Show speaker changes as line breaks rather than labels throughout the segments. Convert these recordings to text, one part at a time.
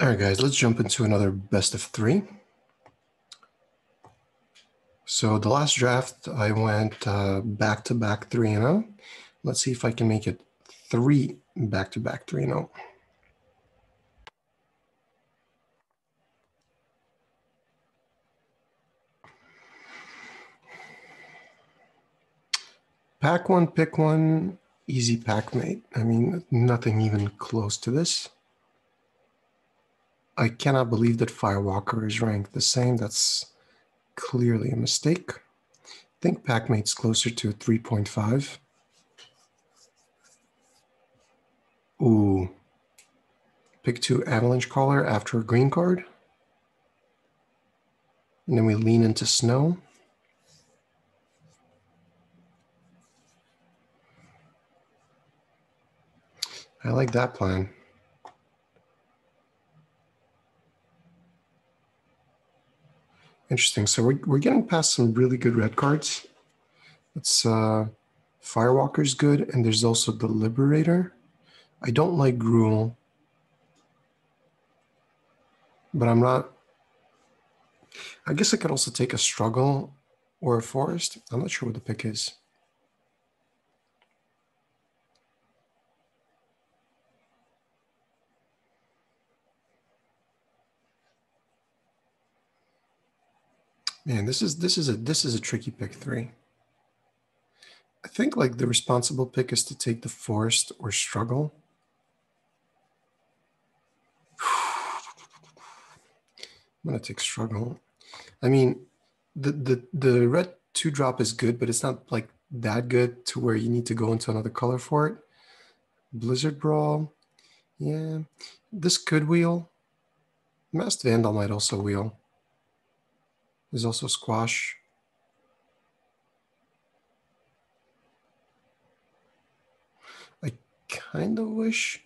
All right, guys, let's jump into another best of three. So the last draft, I went uh, back to back 3 and 0. Let's see if I can make it three back to back 3 and 0. Pack one, pick one, easy pack mate. I mean, nothing even close to this. I cannot believe that Firewalker is ranked the same. That's clearly a mistake. I think Packmate's closer to 3.5. Ooh. Pick two Avalanche Caller after a green card. And then we lean into Snow. I like that plan. Interesting. So we're, we're getting past some really good red cards. It's uh, Firewalker's good, and there's also the Liberator. I don't like Gruul, but I'm not. I guess I could also take a Struggle or a Forest. I'm not sure what the pick is. Man, this is this is a this is a tricky pick three. I think like the responsible pick is to take the forest or struggle. I'm gonna take struggle. I mean, the the the red two drop is good, but it's not like that good to where you need to go into another color for it. Blizzard Brawl, yeah, this could wheel. Masked Vandal might also wheel. There's also squash. I kind of wish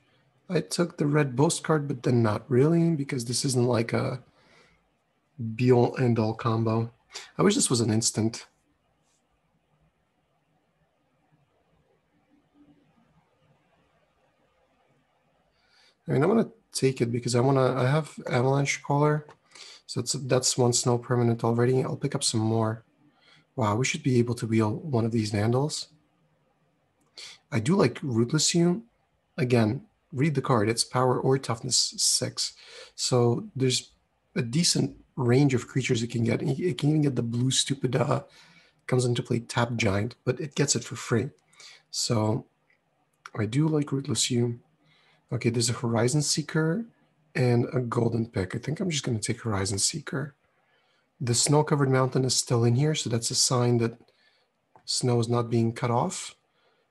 I took the red boast card, but then not really, because this isn't like a be all end all combo. I wish this was an instant. I mean, I'm gonna take it because I wanna. I have avalanche caller. So that's, one snow permanent already. I'll pick up some more. Wow, we should be able to wheel one of these Vandals. I do like Rootless Yew. Again, read the card. It's power or toughness six. So there's a decent range of creatures it can get. It can even get the blue stupid uh, comes into play tap giant, but it gets it for free. So I do like Rootless Yew. Okay, there's a Horizon Seeker and a golden pick. I think I'm just going to take Horizon Seeker. The snow-covered mountain is still in here, so that's a sign that snow is not being cut off.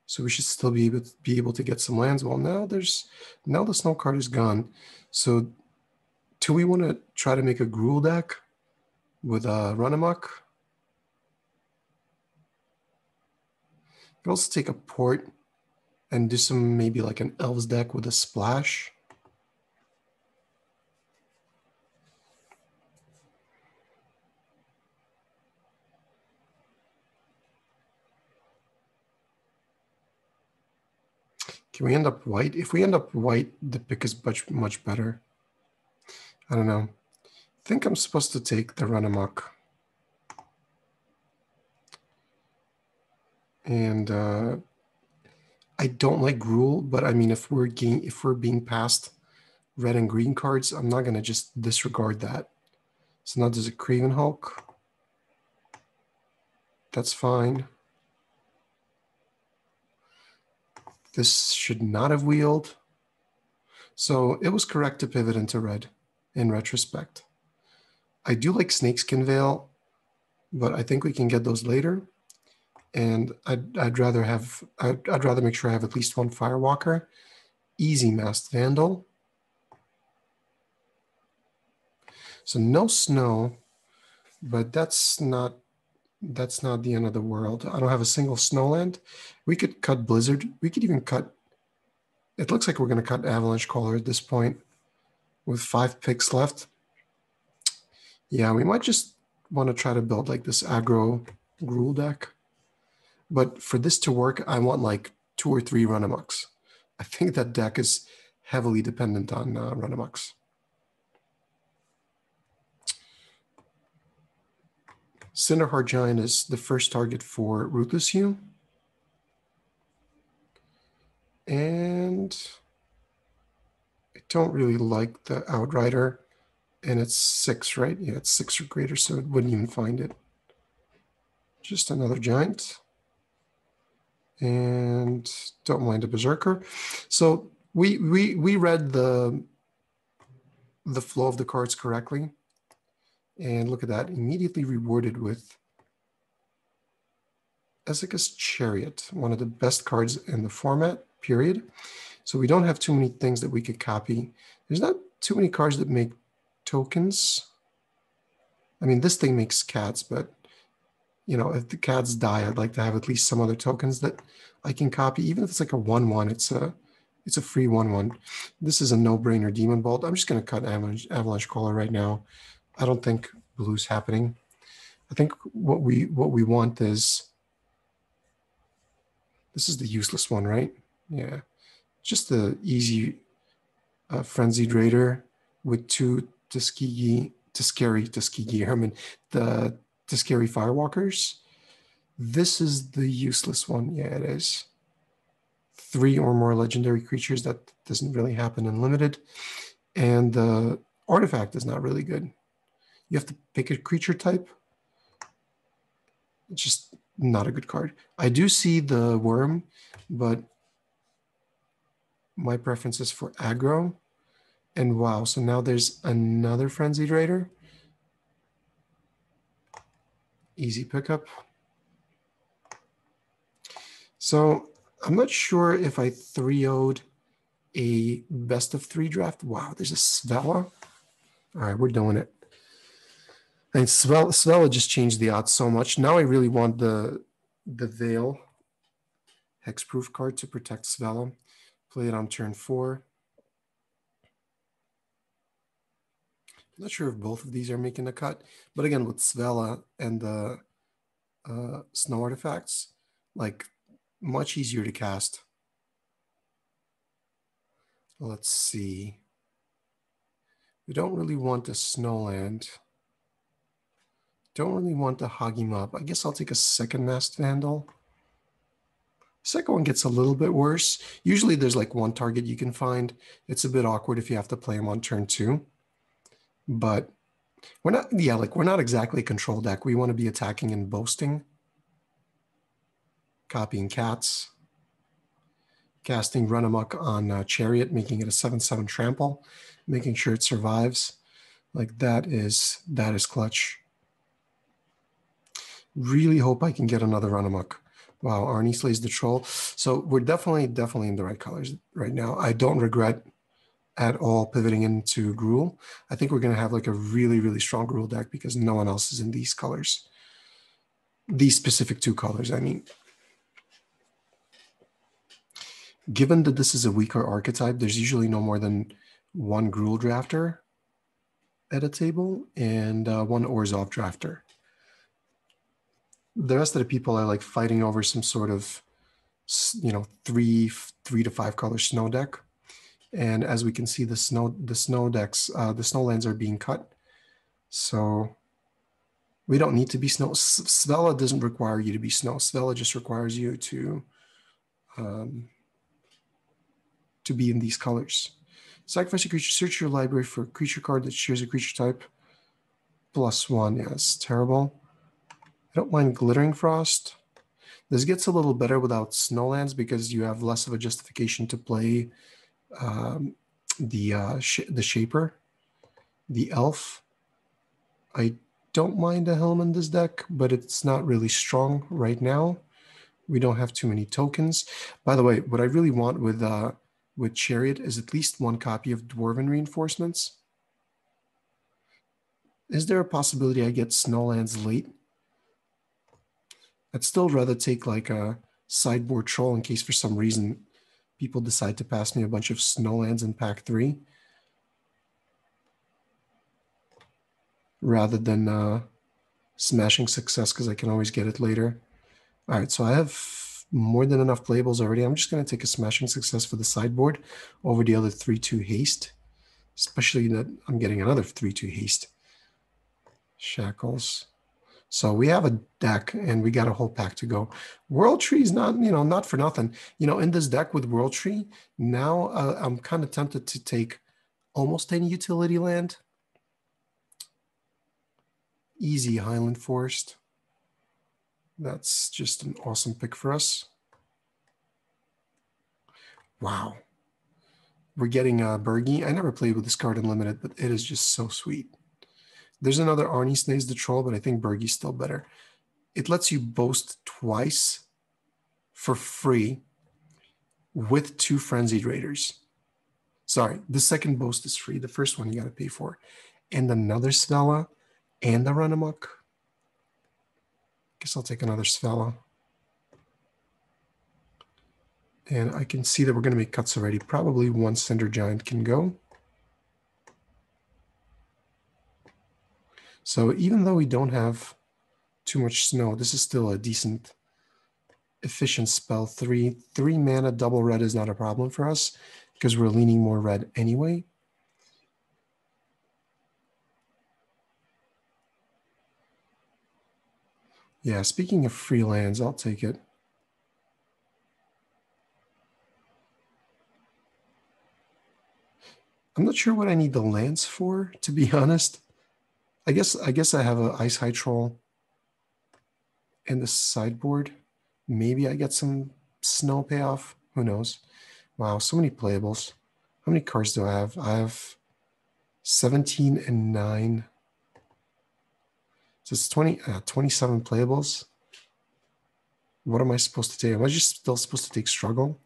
So we should still be able to, be able to get some lands. Well, now there's now the snow card is gone. So do we want to try to make a Gruul deck with uh, a run amok? Could also take a port and do some maybe like an elves deck with a splash. Can we end up white? If we end up white, the pick is much, much better. I don't know. I think I'm supposed to take the run amok. And uh, I don't like Gruul, but I mean, if we're if we're being passed red and green cards, I'm not gonna just disregard that. So now there's a Craven Hulk. That's fine. This should not have wheeled. So it was correct to pivot into red in retrospect. I do like Snakeskin Veil, but I think we can get those later. And I'd, I'd rather have, I'd, I'd rather make sure I have at least one Firewalker. Easy Masked Vandal. So no snow, but that's not that's not the end of the world. I don't have a single snowland. We could cut blizzard. We could even cut. It looks like we're going to cut avalanche caller at this point, with five picks left. Yeah, we might just want to try to build like this aggro Gruul deck. But for this to work, I want like two or three run amoks. I think that deck is heavily dependent on uh, run amoks. Cinderheart Giant is the first target for Rootless Yew. And I don't really like the Outrider. And it's six, right? Yeah, it's six or greater, so it wouldn't even find it. Just another giant. And don't mind a berserker. So we we we read the the flow of the cards correctly. And look at that, immediately rewarded with Esika's Chariot, one of the best cards in the format, period. So we don't have too many things that we could copy. There's not too many cards that make tokens. I mean, this thing makes cats, but you know, if the cats die, I'd like to have at least some other tokens that I can copy. Even if it's like a one-one, it's a it's a free one-one. This is a no-brainer Demon Bolt. I'm just going to cut Avalanche, Avalanche Caller right now. I don't think blue's happening. I think what we what we want is this is the useless one, right? Yeah, just the easy uh, frenzied raider with two Tuskegee, Tuskegee, Tuskegee Herman, the Tuskegee Firewalkers. This is the useless one. Yeah, it is. Three or more legendary creatures. That doesn't really happen in limited. And the artifact is not really good. You have to pick a creature type. It's just not a good card. I do see the worm, but my preference is for aggro. And wow, so now there's another Frenzied Raider. Easy pickup. So I'm not sure if I 3 0'd a best of three draft. Wow, there's a Svella. All right, we're doing it. And Svella, just changed the odds so much. Now I really want the the Veil hexproof card to protect Svella. Play it on turn four. I'm not sure if both of these are making the cut, but again, with Svella and the uh, snow artifacts, like much easier to cast. Let's see. We don't really want a snowland. Don't really want to hog him up. I guess I'll take a second Masked Vandal. Second one gets a little bit worse. Usually there's like one target you can find. It's a bit awkward if you have to play him on turn two. But we're not, yeah, like we're not exactly a control deck. We want to be attacking and boasting. Copying cats. Casting Run Amok on uh, Chariot, making it a 7-7 trample. Making sure it survives. Like that is, that is clutch. Really hope I can get another run amok. Wow, Arni slays the troll. So we're definitely, definitely in the right colors right now. I don't regret at all pivoting into Gruul. I think we're going to have like a really, really strong Gruul deck because no one else is in these colors. These specific two colors, I mean. Given that this is a weaker archetype, there's usually no more than one Gruul drafter at a table and uh, one Orzhov drafter the rest of the people are like fighting over some sort of you know three three to five color snow deck. And as we can see the snow the snow decks uh, the snowlands are being cut. So we don't need to be snow Svella doesn't require you to be snow. Svella just requires you to um, to be in these colors. Sacrifice a creature search your library for a creature card that shares a creature type. Plus one yes terrible I don't mind Glittering Frost. This gets a little better without Snowlands because you have less of a justification to play um, the uh, sh the Shaper, the Elf. I don't mind a Helm in this deck, but it's not really strong right now. We don't have too many tokens. By the way, what I really want with uh, with Chariot is at least one copy of Dwarven Reinforcements. Is there a possibility I get Snowlands late? I'd still rather take like a sideboard troll in case for some reason people decide to pass me a bunch of snowlands in pack three rather than uh, smashing success because I can always get it later. All right, so I have more than enough playables already. I'm just going to take a smashing success for the sideboard over the other 3-2 haste, especially that I'm getting another 3-2 haste. Shackles. So we have a deck and we got a whole pack to go. World Tree is not, you know, not for nothing. You know, in this deck with World Tree, now uh, I'm kind of tempted to take almost any utility land. Easy Highland Forest. That's just an awesome pick for us. Wow. We're getting a uh, Birgi. I never played with this card in Limited, but it is just so sweet. There's another Arni Slays the Troll, but I think Birgi's still better. It lets you boast twice for free with two Frenzied Raiders. Sorry, the second boast is free. The first one you got to pay for. And another Svella and a Run Amok. Guess I'll take another Svella. And I can see that we're going to make cuts already. Probably one Cinder Giant can go. So even though we don't have too much snow, this is still a decent, efficient spell. Three, three mana double red is not a problem for us because we're leaning more red anyway. Yeah, speaking of free lands, I'll take it. I'm not sure what I need the lands for, to be honest. I guess I guess I have an Icehide Troll in the sideboard. Maybe I get some snow payoff. Who knows? Wow, so many playables. How many cards do I have? I have 17 and 9. So it's 20, uh, 27 playables. What am I supposed to take? Am I just still supposed to take struggle?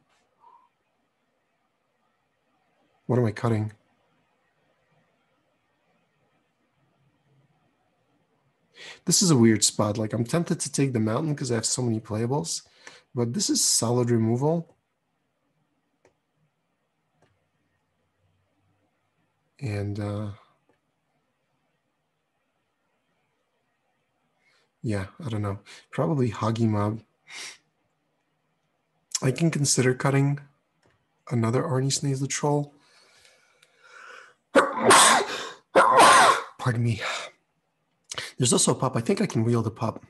What am I cutting? This is a weird spot. Like I'm tempted to take the mountain because I have so many playables, but this is solid removal. And uh, yeah, I don't know. Probably Hagi Mob. I can consider cutting another Arni Slays the Troll. Pardon me. There's also a pup. I think I can wheel the pup.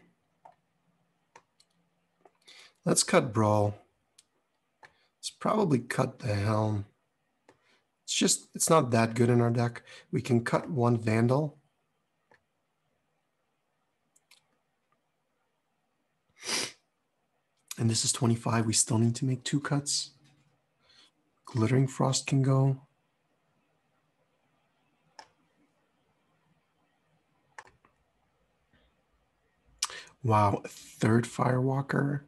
Let's cut Brawl. Let's probably cut the Helm. It's just, it's not that good in our deck. We can cut one Vandal. And this is 25. We still need to make two cuts. Glittering Frost can go. Wow, third Firewalker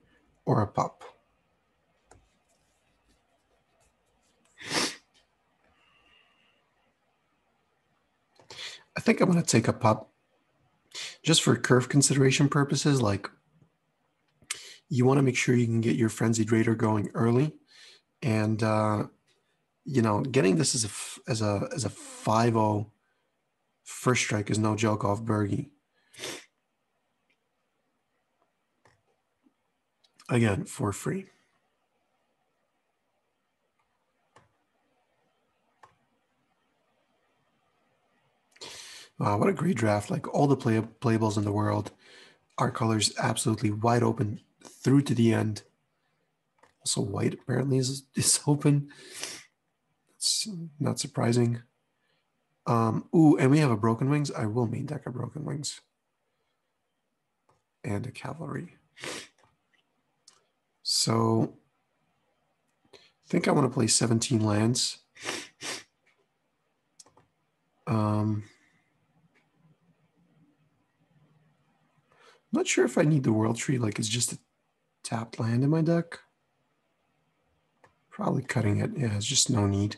or a pup? I think I'm going to take a pup just for curve consideration purposes. Like, you want to make sure you can get your Frenzied Raider going early. And, uh, you know, getting this as a, as a, as a 5 0 first strike is no joke off Birgi. Again for free. Wow, what a great draft. Like all the play playables in the world, our colors absolutely wide open through to the end. Also, white apparently is, is open. It's not surprising. Um, ooh, and we have a Broken Wings. I will main deck a Broken Wings. And a Cavalry. So I think I want to play 17 lands. Um, I'm not sure if I need the world tree, like it's just a tapped land in my deck. Probably cutting it. Yeah, it's just no need.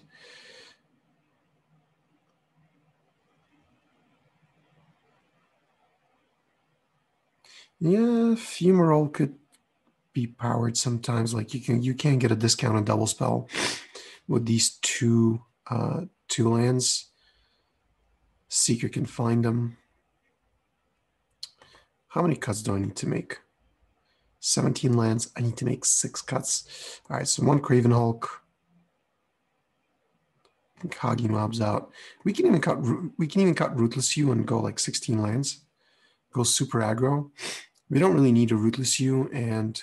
Yeah, Fumarole could be powered sometimes. Like you can you can get a discount on double spell with these two uh, two lands. Seeker can find them. How many cuts do I need to make? 17 lands. I need to make six cuts. All right, so one Craven Hulk. Hagi Mob's out. We can even cut we can even cut Rootless Yew and go like 16 lands. go super aggro. We don't really need a Rootless Yew and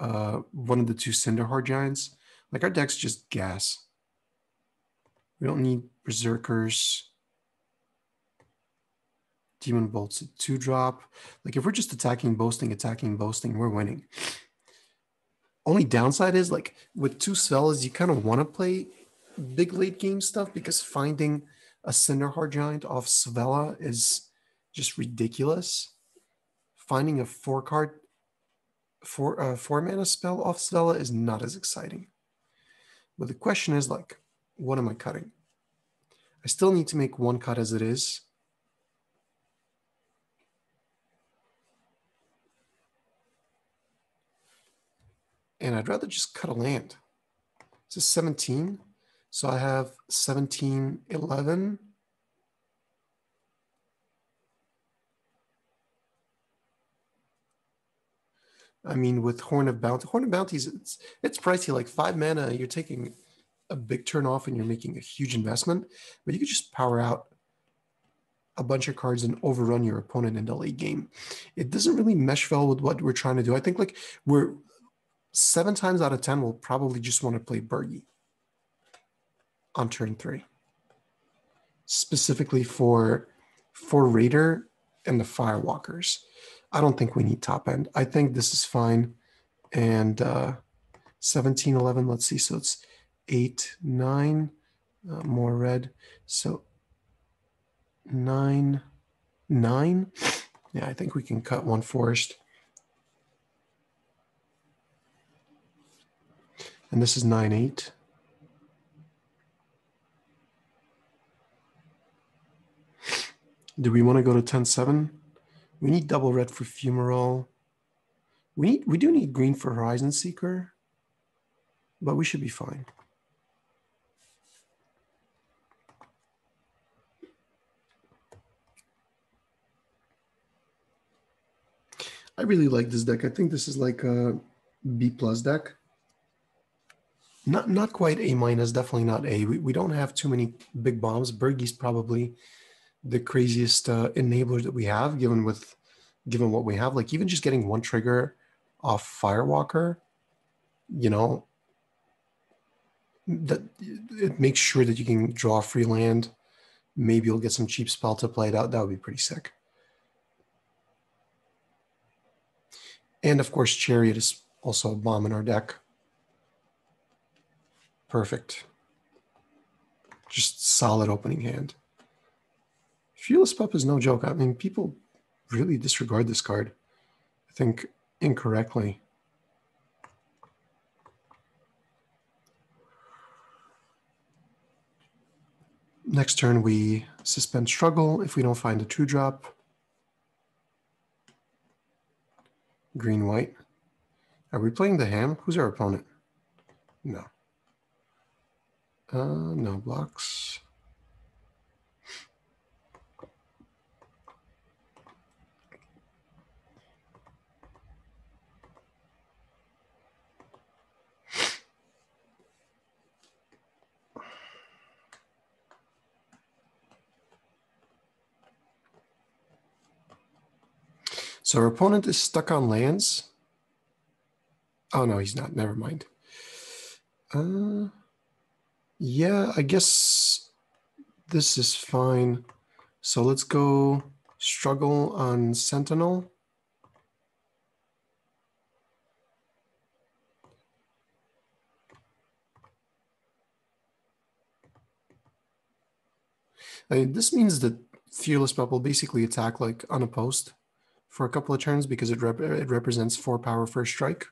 uh, one of the two Cinderheart Giants. Like our deck's just gas. We don't need Berserkers. Demon Bolt's a two drop. Like if we're just attacking, boasting, attacking, boasting, we're winning. Only downside is like with two Svelas, you kind of want to play big late game stuff because finding a Cinderheart Giant off Svella is just ridiculous. Finding a four card, four uh, four mana spell off Svella is not as exciting. But the question is like, what am I cutting? I still need to make one cut as it is. And I'd rather just cut a land. This is 17. So I have 17, 11. I mean, with Horn of Bounty, Horn of Bounties, it's it's pricey, like five mana. You're taking a big turn off, and you're making a huge investment. But you could just power out a bunch of cards and overrun your opponent in the late game. It doesn't really mesh well with what we're trying to do. I think like we're seven times out of ten, we'll probably just want to play Birgi on turn three, specifically for for Raider and the Firewalkers. I don't think we need top end. I think this is fine. And uh, 17, 11, let's see. So it's 8, 9, uh, more red. So 9, 9. Yeah, I think we can cut one forest. And this is 9, 8. Do we want to go to 10, 7? We need double red for Fumarole. We need, we do need green for Horizon Seeker, but we should be fine. I really like this deck. I think this is like a B plus deck. Not not quite A minus, definitely not A. We, we don't have too many big bombs. Birgi's probably the craziest uh, enablers that we have, given with given what we have. Like even just getting one trigger off Firewalker, you know, that it makes sure that you can draw free land. Maybe you'll get some cheap spell to play it out. That would be pretty sick. And of course, Chariot is also a bomb in our deck. Perfect. Just solid opening hand. Fearless Pup is no joke. I mean, people really disregard this card. I think incorrectly. Next turn, we suspend struggle if we don't find a two drop. Green, white. Are we playing the ham? Who's our opponent? No. Uh, no blocks. So our opponent is stuck on lands. Oh no, he's not. Never mind. Uh, yeah, I guess this is fine. So let's go struggle on Sentinel. I mean, this means that Fearless will basically attack like unopposed for a couple of turns because it, rep it represents four power first strike.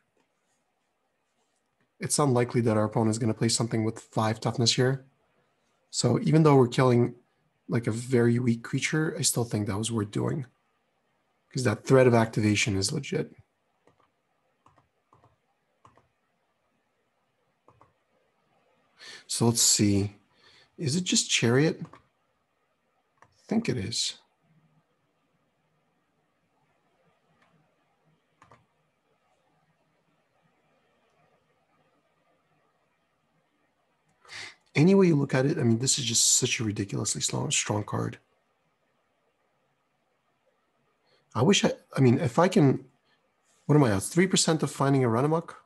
It's unlikely that our opponent is going to play something with five toughness here. So even though we're killing like a very weak creature, I still think that was worth doing because that threat of activation is legit. So let's see. Is it just Chariot? I think it is. Any way you look at it, I mean, this is just such a ridiculously strong, strong card. I wish I, I mean, if I can, what am I at? 3% of finding a Run Amok?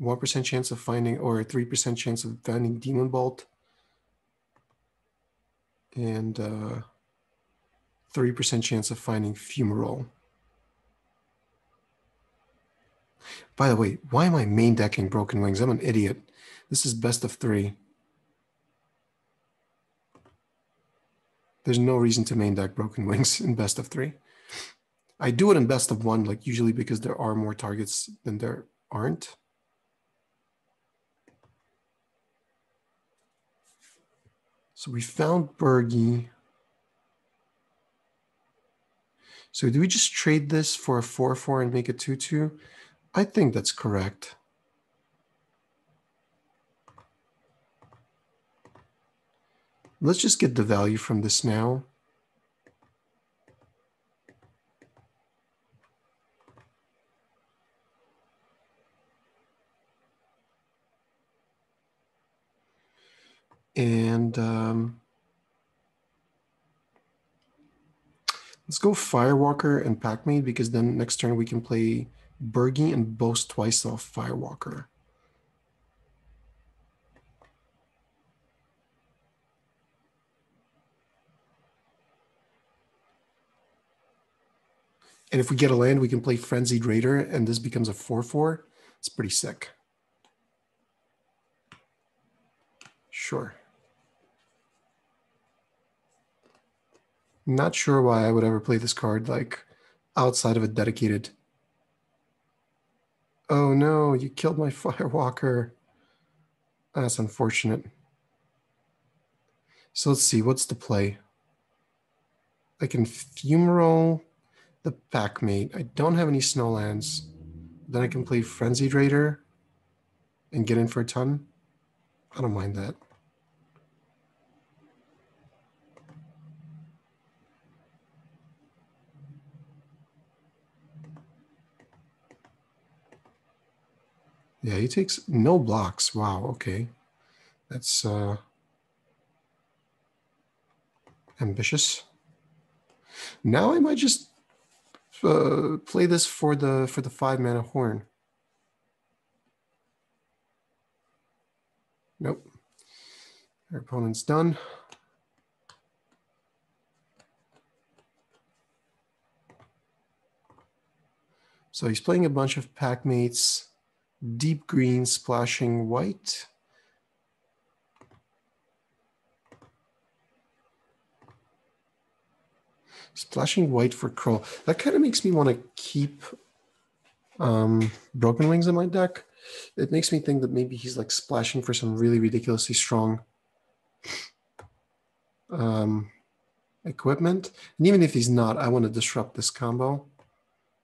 1% chance of finding, or 3% chance of finding Demon Bolt. And uh, 30% chance of finding Fumarole. By the way, why am I main decking Broken Wings? I'm an idiot. This is best of three. There's no reason to main deck Broken Wings in best of three. I do it in best of one, like usually because there are more targets than there aren't. So we found Birgi. So do we just trade this for a 4-4 and make a 2-2? I think that's correct. Let's just get the value from this now. And um, let's go Firewalker and Packmate because then next turn we can play Birgi and boast twice off Firewalker. And if we get a land, we can play Frenzied Raider, and this becomes a 4-4. It's pretty sick. Sure. Not sure why I would ever play this card, like, outside of a dedicated. Oh no, you killed my Firewalker. That's unfortunate. So let's see, what's the play? I can Fumarole the Packmate. I don't have any snowlands. Then I can play Frenzied Raider and get in for a ton. I don't mind that. Yeah, he takes no blocks. Wow, okay. That's uh, ambitious. Now I might just uh, play this for the for the five mana horn. Nope. Our opponent's done. So he's playing a bunch of pack mates, deep green splashing white. Splashing white for Kroll. That kind of makes me want to keep um, Broken Wings in my deck. It makes me think that maybe he's like splashing for some really ridiculously strong um, equipment. And even if he's not, I want to disrupt this combo.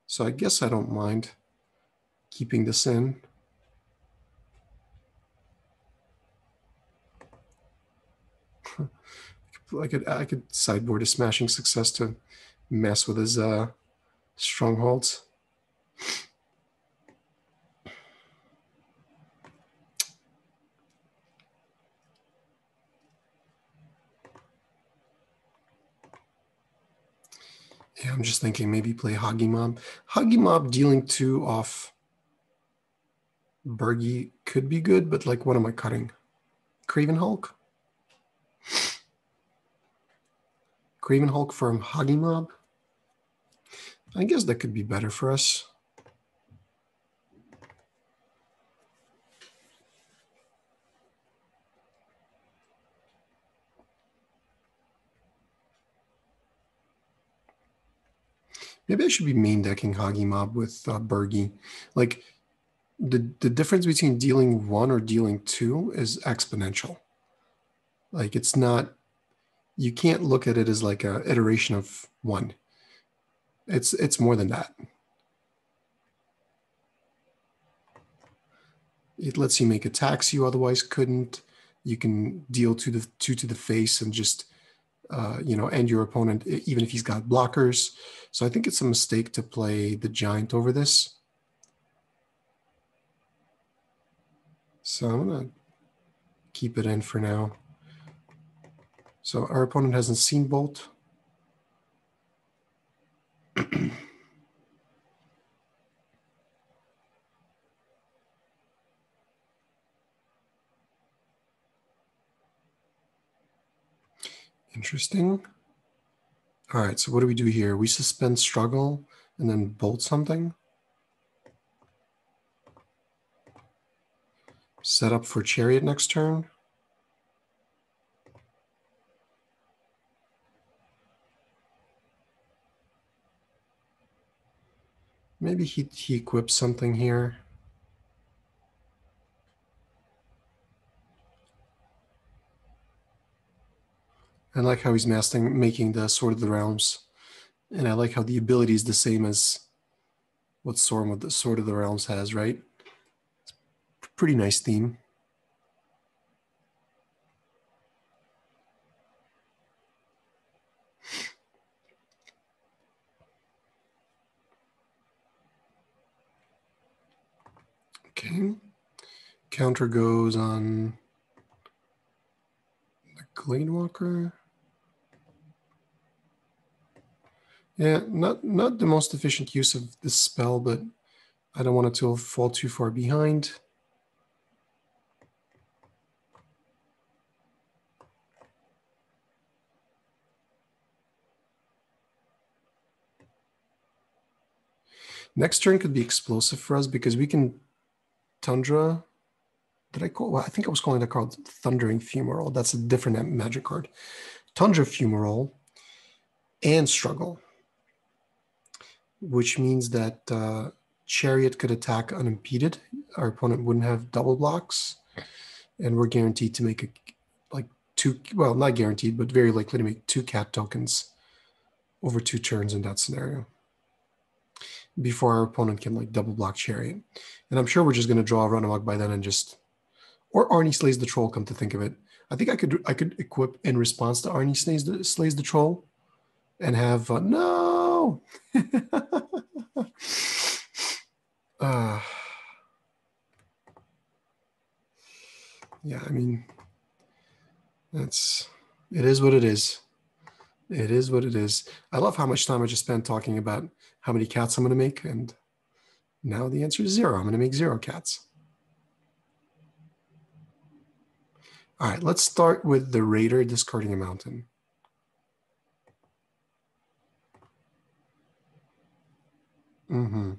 So I guess I don't mind keeping this in. I could I could sideboard a smashing success to mess with his uh, strongholds. Yeah, I'm just thinking maybe play Hagi Mob. Hagi Mob dealing two off Birgi could be good, but like what am I cutting? Craven Hulk? Craven Hulk from Hagi Mob. I guess that could be better for us. Maybe I should be main decking Hagi Mob with uh, Birgi. Like the the difference between dealing one or dealing two is exponential. Like it's not you can't look at it as like a iteration of one. It's it's more than that. It lets you make attacks you otherwise couldn't. You can deal to the two to the face and just uh, you know end your opponent even if he's got blockers. So I think it's a mistake to play the giant over this. So I'm gonna keep it in for now. So our opponent hasn't seen Bolt. Interesting. All right, so what do we do here? We suspend struggle and then bolt something. Set up for chariot next turn. Maybe he, he equips something here. I like how he's mastering, making the Sword of the Realms. And I like how the ability is the same as what Sorin with the Sword of the Realms has, right? It's pretty nice theme. Okay. Counter goes on the Gladewalker. Yeah, not not the most efficient use of this spell, but I don't want it to fall too far behind. Next turn could be explosive for us because we can Tundra. Did I call? Well, I think I was calling that card Thundering Fumarole. That's a different magic card. Tundra Fumarole and Struggle which means that uh, Chariot could attack unimpeded. Our opponent wouldn't have double blocks, and we're guaranteed to make a like two. Well, not guaranteed, but very likely to make two cat tokens over two turns in that scenario before our opponent can like double block Chariot. And I'm sure we're just going to draw a run amok by then and just or Arni slays the troll. Come to think of it, I think I could I could equip in response to Arni slays the, slays the troll, and have uh, no uh, yeah, I mean, that's it is what it is. It is what it is. I love how much time I just spent talking about how many cats I'm going to make, and now the answer is zero. I'm going to make zero cats. All right, let's start with the Raider discarding a mountain. Mm-hmm.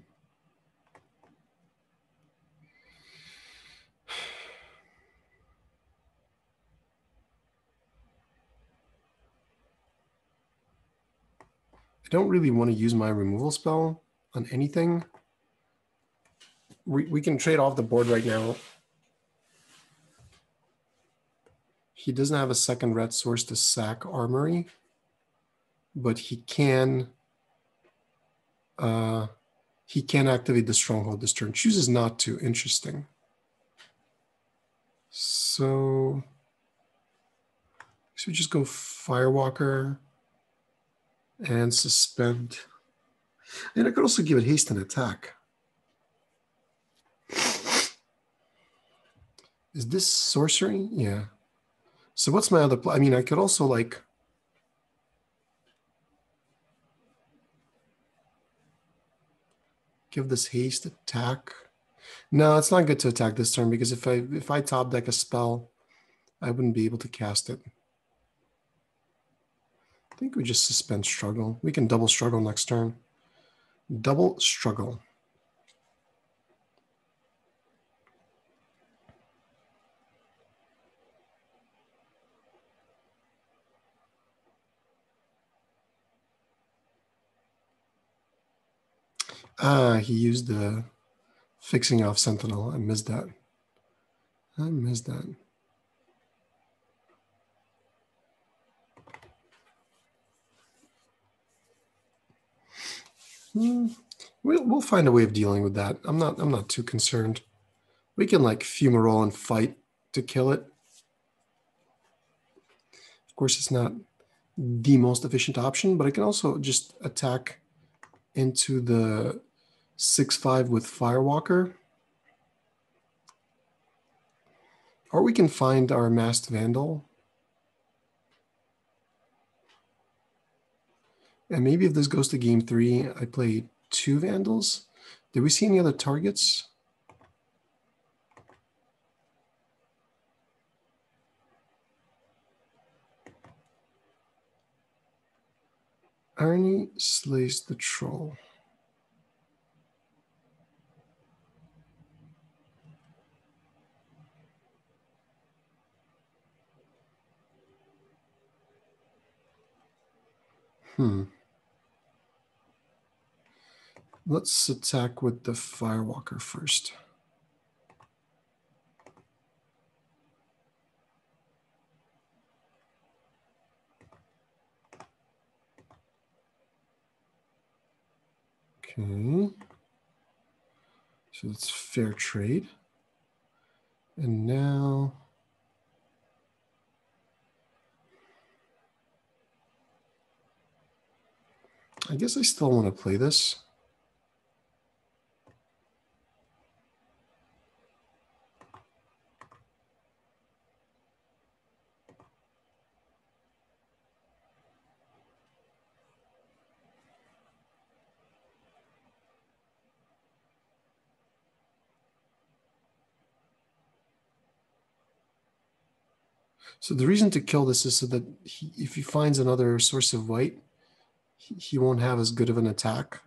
Don't really want to use my removal spell on anything. We, we can trade off the board right now. He doesn't have a second red source to sack Armory, but he can uh, he can activate the stronghold this turn. Chooses not to. Interesting. So, so we just go Firewalker and suspend. And I could also give it haste and attack. Is this sorcery? Yeah. So what's my other? I mean, I could also like give this haste attack. No, it's not good to attack this turn because if I if I top deck a spell, I wouldn't be able to cast it. Think we just suspend struggle. We can double struggle next turn. Double struggle. Ah, he used the fixing off Sentinel. I missed that. I missed that. Hmm. We'll, we'll find a way of dealing with that. I'm not I'm not too concerned. We can like fumarole and fight to kill it. Of course, it's not the most efficient option, but I can also just attack into the 6-5 with Firewalker. Or we can find our Masked Vandal. And maybe if this goes to game three, I play two Vandals. Did we see any other targets? Arni slays the troll. Hmm. Let's attack with the Firewalker first. Okay. So that's fair trade. And now I guess I still want to play this. So the reason to kill this is so that he, if he finds another source of white, he, won't have as good of an attack.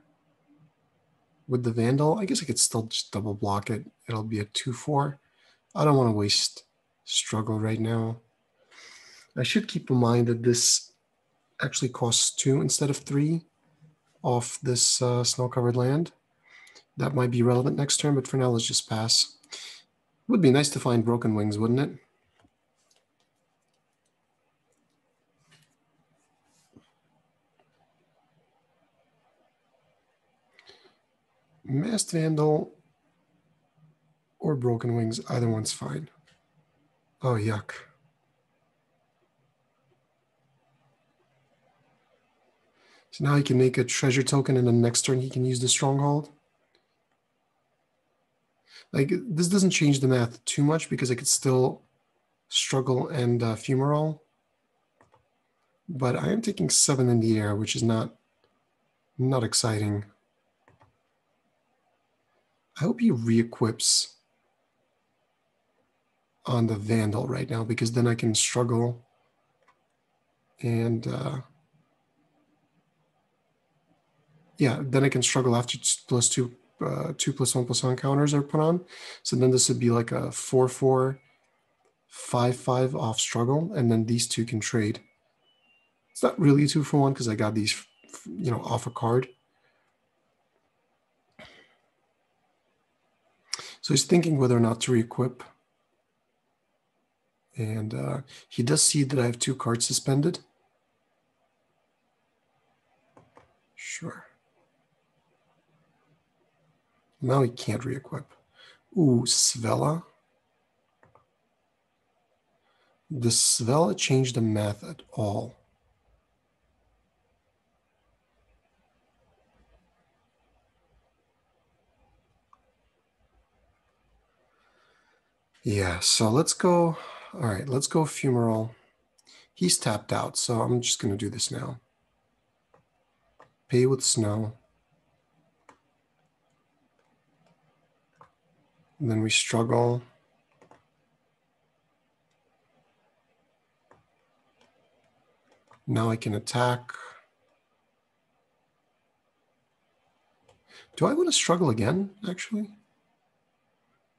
With the Vandal, I guess I could still just double block it. It'll be a 2-4. I don't want to waste struggle right now. I should keep in mind that this actually costs 2 instead of 3 off this uh, snow-covered land. That might be relevant next turn, but for now, let's just pass. Would be nice to find Broken Wings, wouldn't it? Masked Vandal or Broken Wings, either one's fine. Oh, yuck. So now he can make a treasure token and the next turn he can use the stronghold. Like this doesn't change the math too much because I could still struggle and uh, fumarole. But I am taking seven in the air, which is not not exciting. I hope he re-equips on the Vandal right now because then I can struggle and uh, yeah, then I can struggle after plus two, uh, two plus one plus one counters are put on. So then this would be like a four, four, five, five off struggle. And then these two can trade. It's not really two for one because I got these, you know, off a card. So he's thinking whether or not to re-equip. And uh, he does see that I have two cards suspended. Sure. Now he can't re-equip. Ooh, Svella. Does Svella change the math at all? Yeah, so let's go. All right, let's go fumarole. He's tapped out, so I'm just going to do this now. Pay with snow. And then we struggle. Now I can attack. Do I want to struggle again, actually?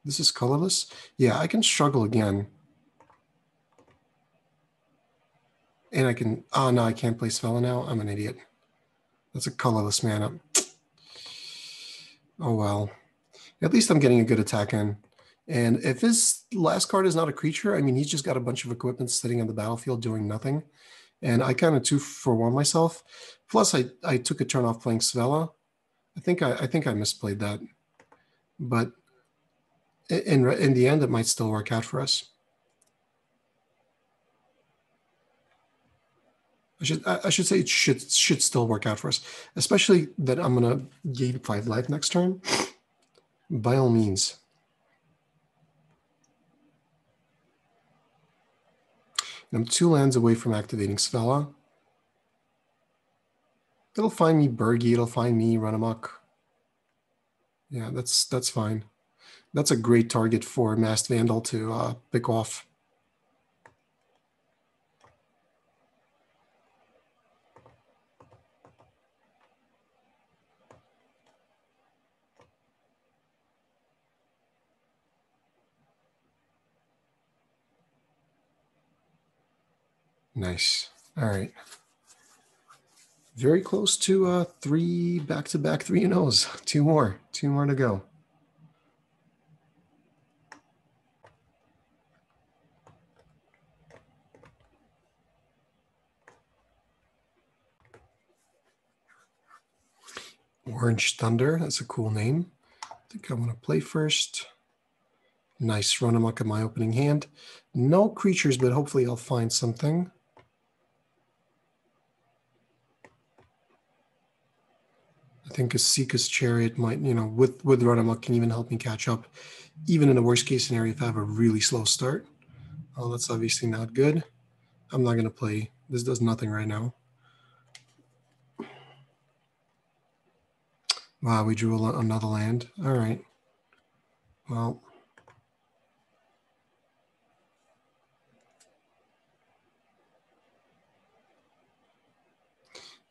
This is colorless. Yeah, I can struggle again. And I can, oh no, I can't play Svella now. I'm an idiot. That's a colorless mana. Oh well. At least I'm getting a good attack in. And if his last card is not a creature, I mean, he's just got a bunch of equipment sitting on the battlefield doing nothing. And I kind of two for one myself. Plus, I, I took a turn off playing Svella. I think I, I think I misplayed that. But in in the end, it might still work out for us. I should I should say it should should still work out for us, especially that I'm gonna gain five life next turn. By all means. And I'm two lands away from activating Svella. It'll find me Birgi. It'll find me Run Amok. Yeah, that's that's fine. That's a great target for Masked Vandal to uh, pick off. Nice. All right. Very close to uh, three back-to-back three and O's. Two more. Two more to go. Orange Thunder. That's a cool name. I think I want to play first. Nice run amok in my opening hand. No creatures, but hopefully I'll find something. I think Esika's Chariot might, you know, with with run amok can even help me catch up, even in a worst case scenario if I have a really slow start. Oh, that's obviously not good. I'm not going to play. This does nothing right now. Wow, we drew another land. All right. Well.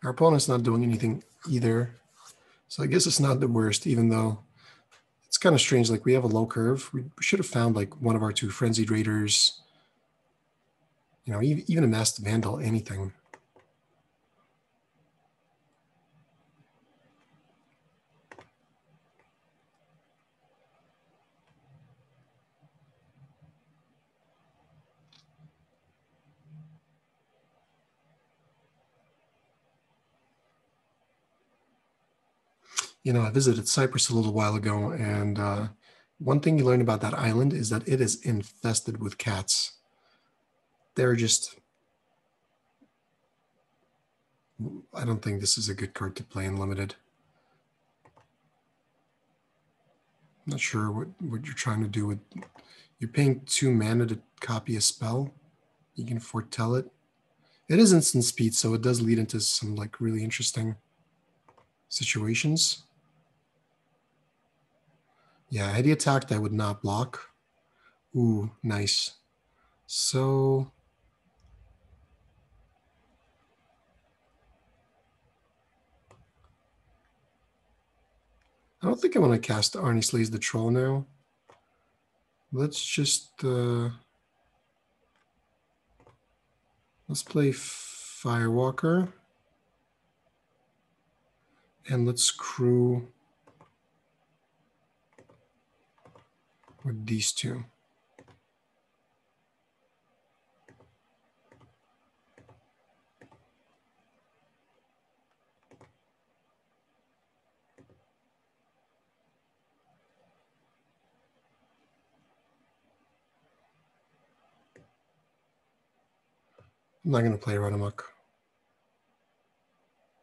Our opponent's not doing anything either. So I guess it's not the worst, even though it's kind of strange. Like we have a low curve. We should have found like one of our two frenzied raiders. You know, even, even a masked vandal, anything. You know, I visited Cyprus a little while ago, and uh, one thing you learn about that island is that it is infested with cats. They're just. I don't think this is a good card to play in limited. I'm not sure what, what you're trying to do with. You're paying two mana to copy a spell. You can foretell it. It is instant speed, so it does lead into some like really interesting situations. Yeah, had he attacked, I would not block. Ooh, nice. So... I don't think I want to cast Arni Slays the Troll now. Let's just... Uh, let's play Firewalker. And let's crew with these two. I'm not going to play Run Amok.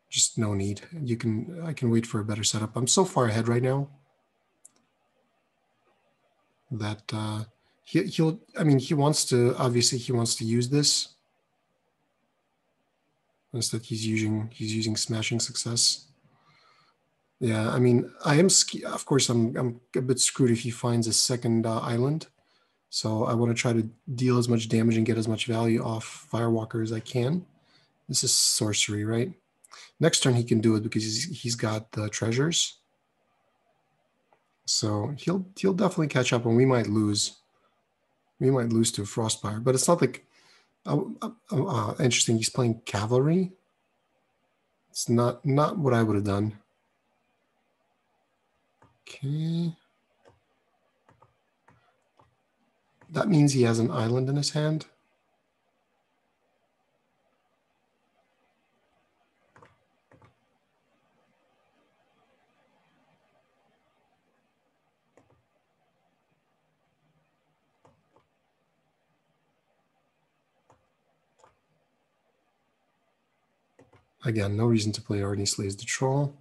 Just no need. You can, I can wait for a better setup. I'm so far ahead right now that uh, he, he'll, I mean, he wants to, obviously he wants to use this. Instead he's using, he's using smashing success. Yeah, I mean, I am, of course, I'm, I'm a bit screwed if he finds a second uh, island. So I want to try to deal as much damage and get as much value off Firewalker as I can. This is sorcery, right? Next turn he can do it because he's, he's got the treasures. So he'll he'll definitely catch up, and we might lose. We might lose to Frostbite, but it's not like uh, uh, uh, interesting. He's playing cavalry. It's not not what I would have done. Okay. That means he has an island in his hand. Again, no reason to play Arni Slays the Troll.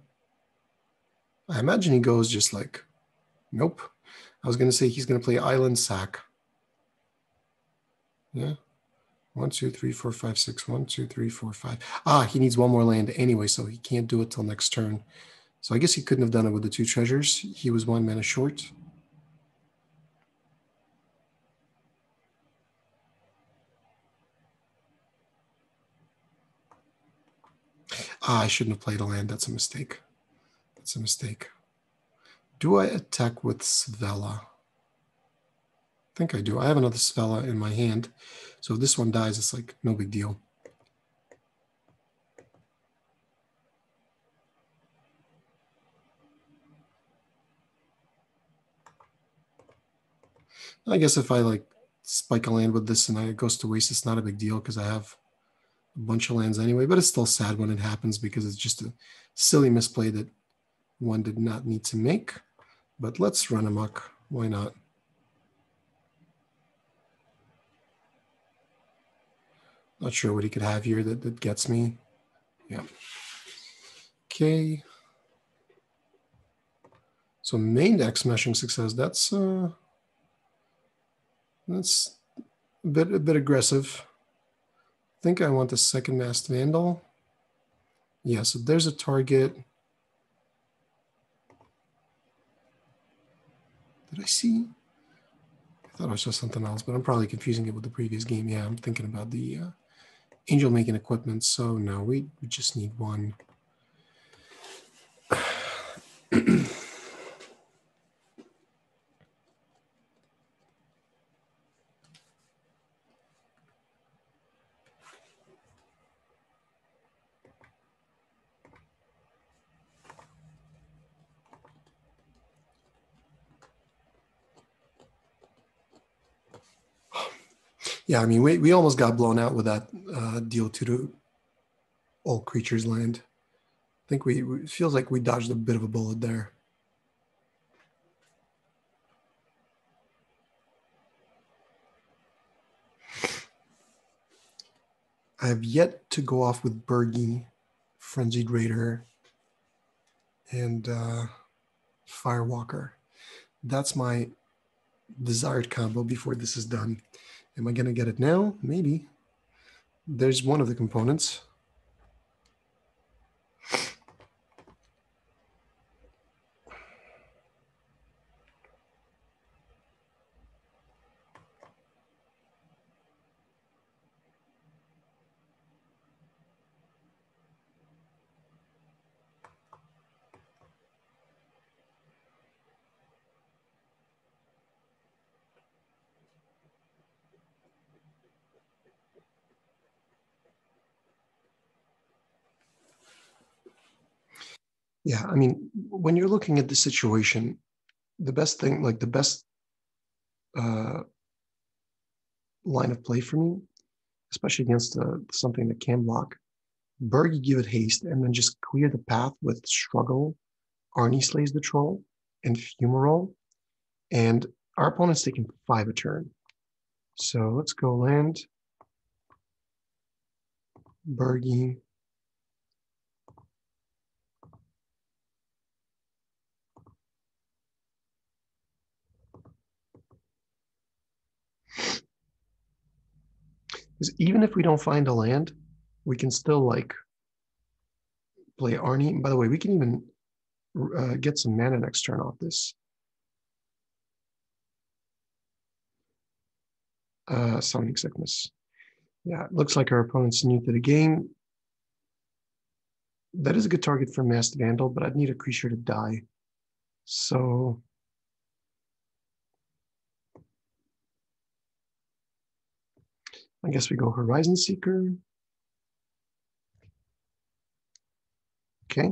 I imagine he goes just like, nope. I was going to say he's going to play Island Sack. Yeah. One, two, three, four, five, six. One, two, three, four, five. Ah, he needs one more land anyway, so he can't do it till next turn. So I guess he couldn't have done it with the two treasures. He was one mana short. Ah, I shouldn't have played a land. That's a mistake. That's a mistake. Do I attack with Svella? I think I do. I have another Svella in my hand. So if this one dies, it's like no big deal. I guess if I like spike a land with this and it goes to waste, it's not a big deal because I have a bunch of lands anyway, but it's still sad when it happens because it's just a silly misplay that one did not need to make. But let's run amok. Why not? Not sure what he could have here that, that gets me. Yeah. Okay. So main deck smashing success. That's uh that's a bit a bit aggressive. I think I want the second masked vandal. Yeah, so there's a target. Did I see? I thought I saw something else, but I'm probably confusing it with the previous game. Yeah, I'm thinking about the uh, angel making equipment. So no, we, we just need one. Yeah, I mean, we, we almost got blown out with that uh, deal to the all creatures land. I think we it feels like we dodged a bit of a bullet there. I have yet to go off with Birgi, Frenzied Raider, and uh, Firewalker. That's my desired combo before this is done. Am I going to get it now? Maybe. There's one of the components. I mean, when you're looking at the situation, the best thing, like the best uh, line of play for me, especially against uh, something that can block, Birgi give it haste and then just clear the path with struggle. Arni slays the troll and fumarole, and our opponent's taking five a turn. So let's go land. Birgi, Because even if we don't find a land, we can still like play Arni. And by the way, we can even uh, get some mana next turn off this. Uh, Summoning Sickness. Yeah, it looks like our opponent's new to the game. That is a good target for Masked Vandal, but I'd need a creature to die. So I guess we go Horizon Seeker. Okay.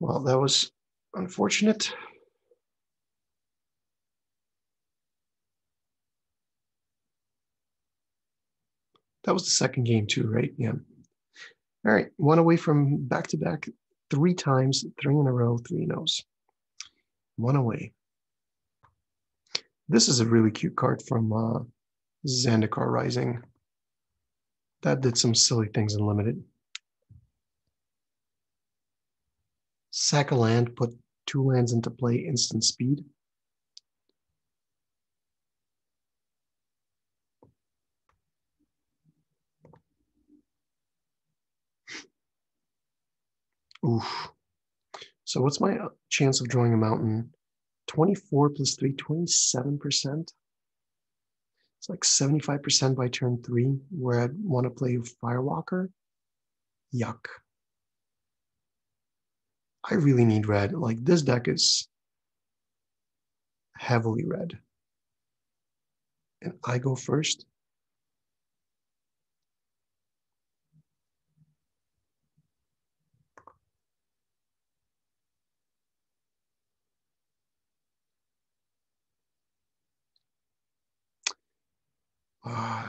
Well, that was unfortunate. That was the second game too, right? Yeah. All right, one away from back-to-back three times, three in a row, three no's. One away. This is a really cute card from uh, Zendikar Rising. That did some silly things in Limited. Sack a land, put two lands into play, instant speed. Oof. So what's my chance of drawing a mountain? 24 plus 3, 27%. It's like 75% by turn three, where I'd want to play Firewalker. Yuck. I really need red. Like this deck is heavily red. And I go first.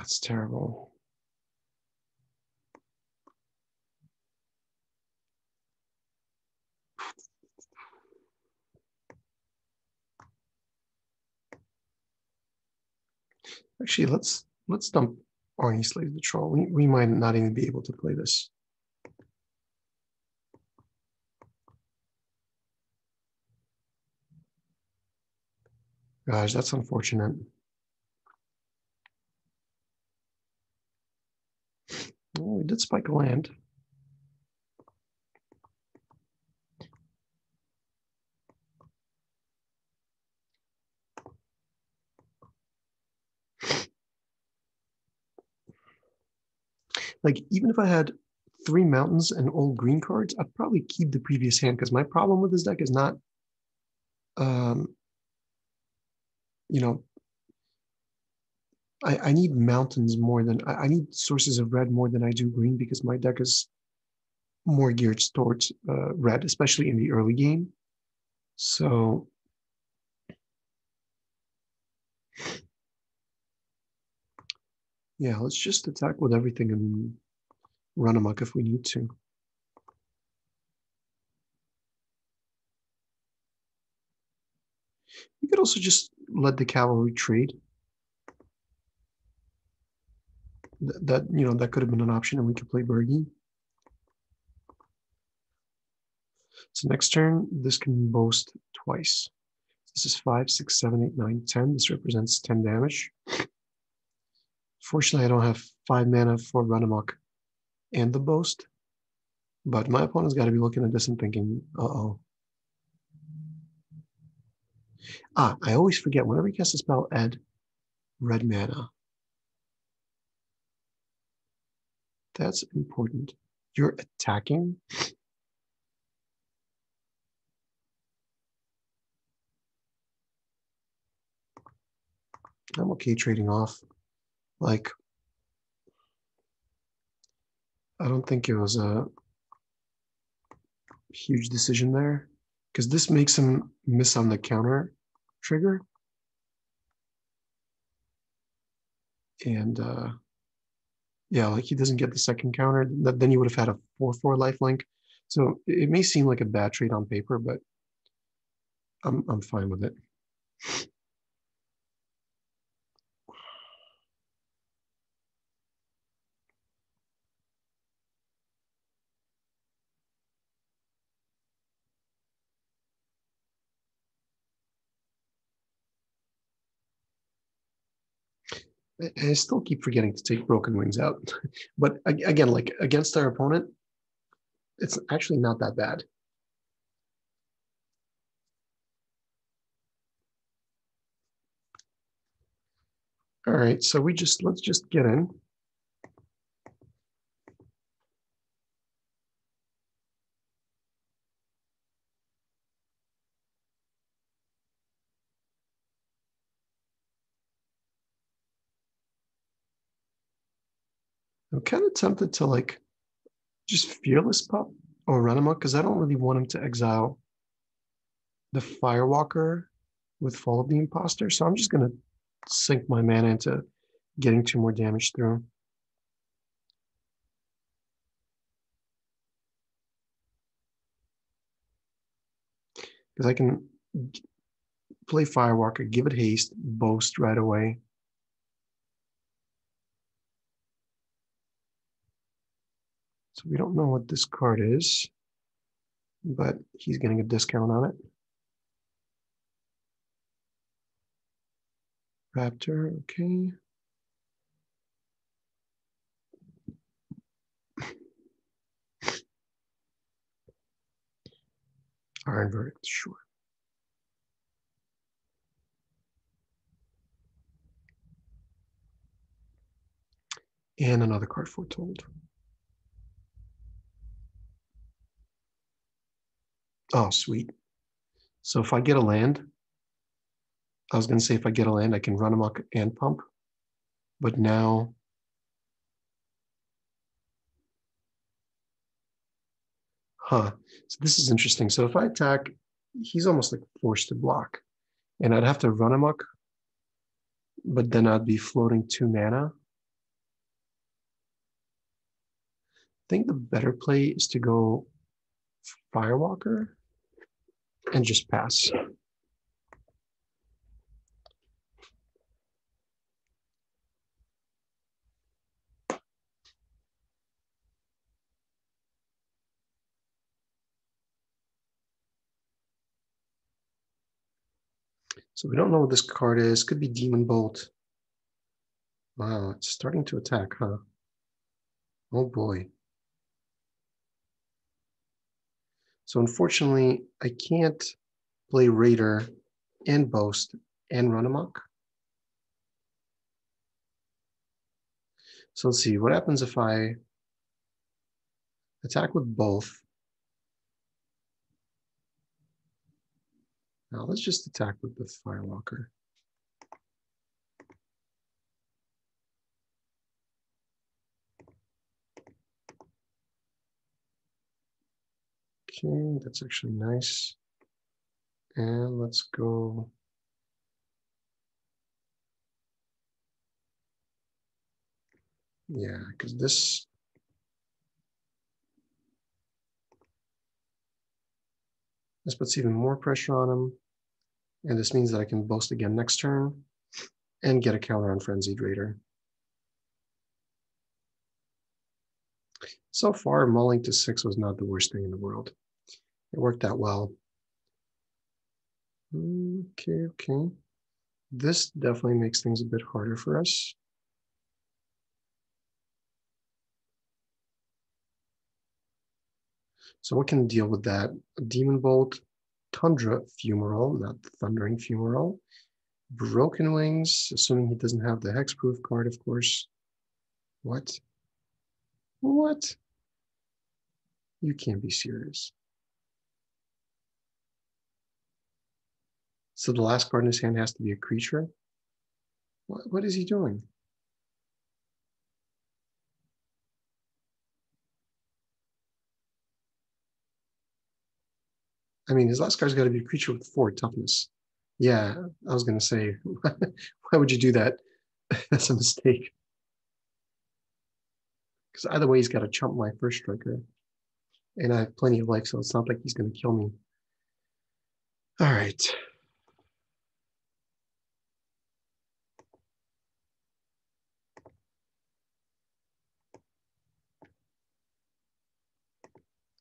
That's terrible. Actually, let's let's dump Arni Slays the Troll. We, we might not even be able to play this. Gosh, that's unfortunate. Well, we did spike land. Like, even if I had three mountains and all green cards, I'd probably keep the previous hand because my problem with this deck is not, um, you know, I, I need mountains more than, I, I need sources of red more than I do green because my deck is more geared towards uh, red, especially in the early game. So Yeah, let's just attack with everything and run amok if we need to. We could also just let the cavalry trade. That, you know, that could have been an option and we could play Birgi. So next turn, this can boast twice. This is five, six, seven, eight, nine, ten. This represents 10 damage. Fortunately, I don't have five mana for Run Amok and the Boast, but my opponent's got to be looking at this and thinking, uh-oh. Ah, I always forget, whenever you cast a spell, add red mana. That's important. You're attacking. I'm okay trading off. Like, I don't think it was a huge decision there because this makes him miss on the counter trigger. And uh, yeah, like he doesn't get the second counter, then you would have had a 4-4 lifelink. So it may seem like a bad trade on paper, but I'm, I'm fine with it. I still keep forgetting to take Broken Wings out. but again, like against our opponent, it's actually not that bad. All right, so we just, let's just get in. I'm kind of tempted to like just fearless pup or run him up because I don't really want him to exile the Firewalker with Fall of the Impostor. So I'm just going to sink my mana into getting two more damage through. him. Because I can play Firewalker, give it haste, boast right away. We don't know what this card is, but he's getting a discount on it. Raptor, okay. Iron verdict, sure. And another card foretold. Oh, sweet. So if I get a land, I was going to say if I get a land, I can run amok and pump. But now Huh. So this is interesting. So if I attack, he's almost like forced to block. And I'd have to run amok, but then I'd be floating two mana. I think the better play is to go Firewalker and just pass. So we don't know what this card is. Could be Demon Bolt. Wow, it's starting to attack, huh? Oh boy. So unfortunately, I can't play Raider and Boast and run amok. So let's see, what happens if I attack with both Now let's just attack with the Firewalker. Okay, that's actually nice. And let's go. Yeah, because this this puts even more pressure on him. And this means that I can boast again next turn and get a counter on Frenzied Raider. So far, mulling to six was not the worst thing in the world. It worked out well. Okay, okay. This definitely makes things a bit harder for us. So what can deal with that? Demon Bolt, Tundra Fumarole, not Thundering Fumarole. Broken Wings, assuming he doesn't have the Hexproof card, of course. What? What? You can't be serious. So the last card in his hand has to be a creature? What, what is he doing? I mean, his last card's got to be a creature with four toughness. Yeah, I was going to say, why would you do that? That's a mistake. Because either way, he's got to chump my first striker. And I have plenty of life, so it's not like he's going to kill me. All right.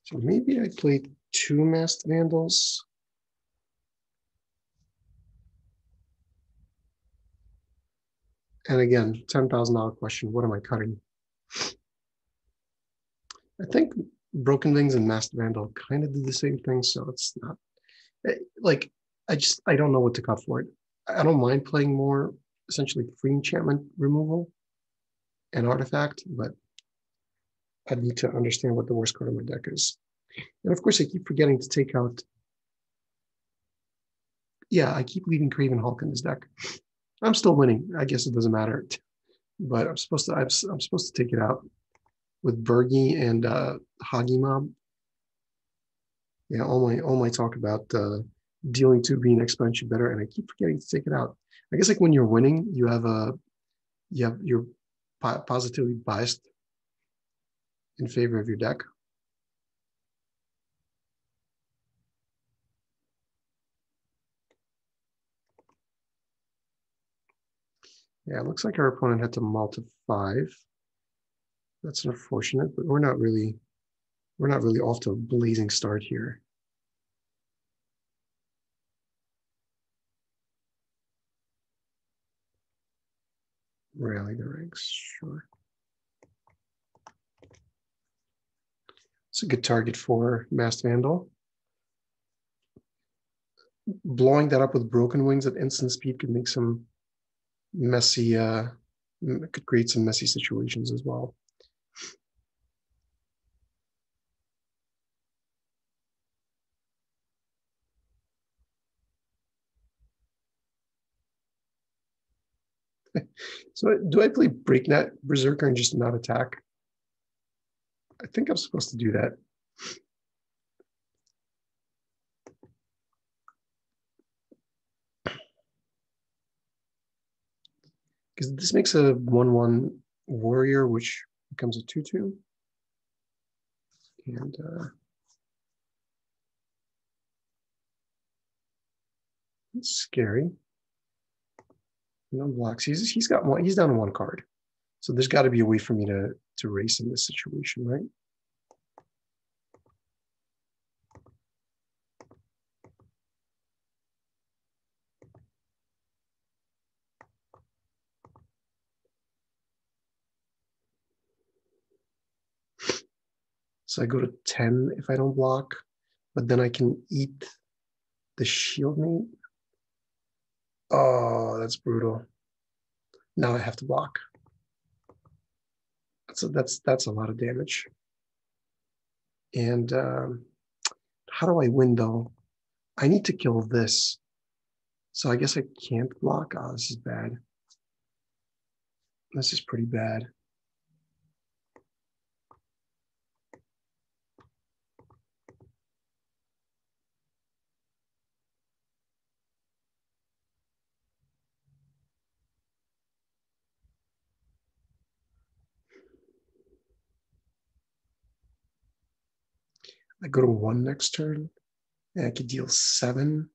So maybe I played two masked vandals. And again, $10,000 question, what am I cutting? I think Broken Wings and Masked Vandal kind of do the same thing, so it's not, eh, like, I just, I don't know what to cut for it. I don't mind playing more essentially free enchantment removal and artifact, but I need to understand what the worst card of my deck is. And of course, I keep forgetting to take out. Yeah, I keep leaving Craven Hulk in this deck. I'm still winning. I guess it doesn't matter, but I'm supposed to. I'm, I'm supposed to take it out with Birgi and uh, Hagi Mob. Yeah, all my all my talk about uh, dealing to being exponentially better, and I keep forgetting to take it out. I guess like when you're winning, you have a you have you're positively biased in favor of your deck. Yeah, it looks like our opponent had to multiply five. That's unfortunate, but we're not really, we're not really off to a blazing start here. Rally the ranks, sure. It's a good target for Masked Vandal. blowing that up with broken wings at instant speed could make some messy, uh, could create some messy situations as well. so do I play Breakneck Berserker and just not attack? I think I'm supposed to do that. Because this makes a 1-1 warrior, which becomes a 2-2. And uh, it's scary. No blocks. He's he's got one. He's down one card. So there's got to be a way for me to to race in this situation, right? So I go to 10 if I don't block, but then I can eat the shield meat. Oh, that's brutal. Now I have to block. So that's that's a lot of damage. And um, how do I win though? I need to kill this. So I guess I can't block. Oh, this is bad. This is pretty bad. I go to one next turn. And I could deal seven.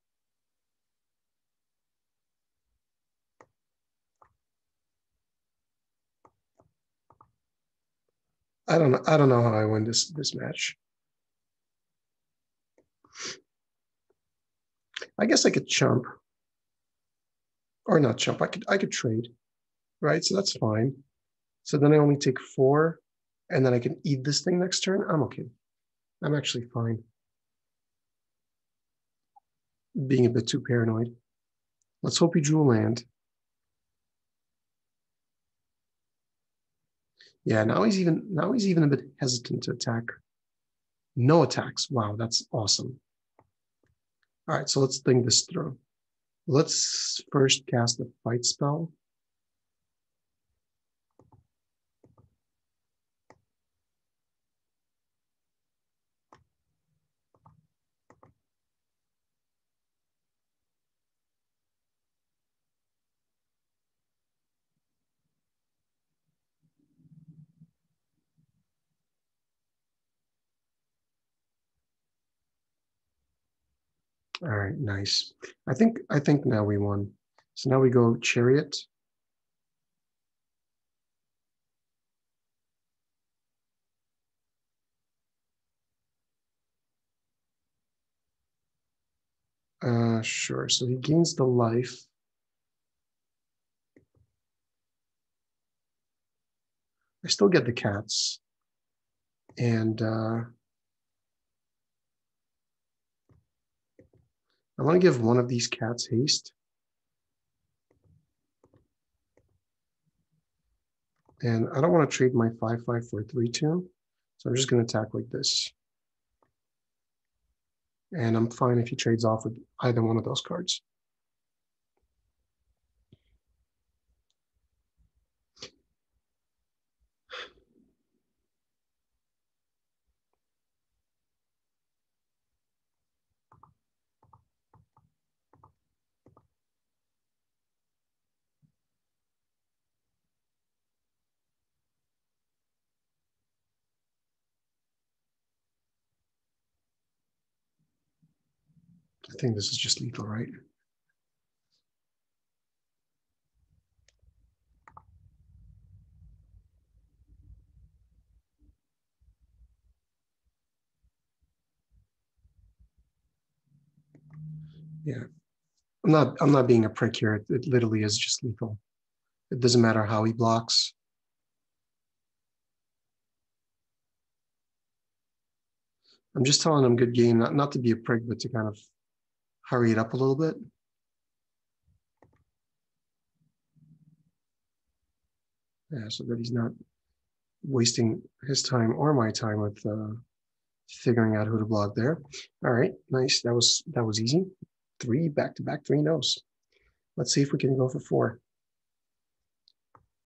I don't know. I don't know how I win this this match. I guess I could chump. Or not chump. I could I could trade. Right? So that's fine. So then I only take four, and then I can eat this thing next turn. I'm okay. I'm actually fine. Being a bit too paranoid. Let's hope he drew a land. Yeah, now he's even now he's even a bit hesitant to attack. No attacks. Wow, that's awesome. All right, so let's think this through. Let's first cast a fight spell. All right, nice. I think I think now we won. So now we go chariot. Uh, sure. So he gains the life. I still get the cats. And uh, I want to give one of these cats haste. And I don't want to trade my 5-5 for a 3-2. So I'm just going to attack like this. And I'm fine if he trades off with either one of those cards. I think this is just lethal, right? Yeah. I'm not I'm not being a prick here. It, it literally is just lethal. It doesn't matter how he blocks. I'm just telling him good game, not, not to be a prick, but to kind of hurry it up a little bit. Yeah, so that he's not wasting his time or my time with uh, figuring out who to blog there. All right, nice. That was that was easy. Three back to back three no's. Let's see if we can go for four.